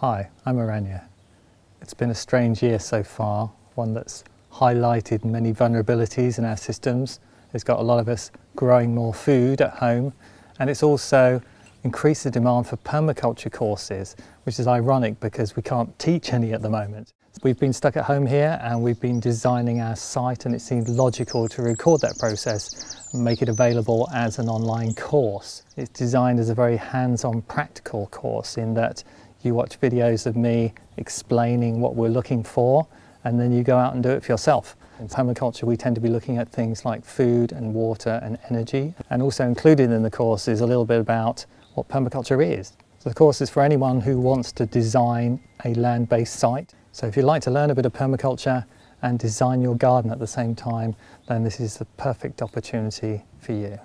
Hi, I'm Aranya. It's been a strange year so far, one that's highlighted many vulnerabilities in our systems. It's got a lot of us growing more food at home, and it's also increased the demand for permaculture courses, which is ironic because we can't teach any at the moment. We've been stuck at home here and we've been designing our site and it seemed logical to record that process and make it available as an online course. It's designed as a very hands-on practical course in that you watch videos of me explaining what we're looking for and then you go out and do it for yourself. In permaculture we tend to be looking at things like food and water and energy and also included in the course is a little bit about what permaculture is. So the course is for anyone who wants to design a land-based site so if you'd like to learn a bit of permaculture and design your garden at the same time, then this is the perfect opportunity for you.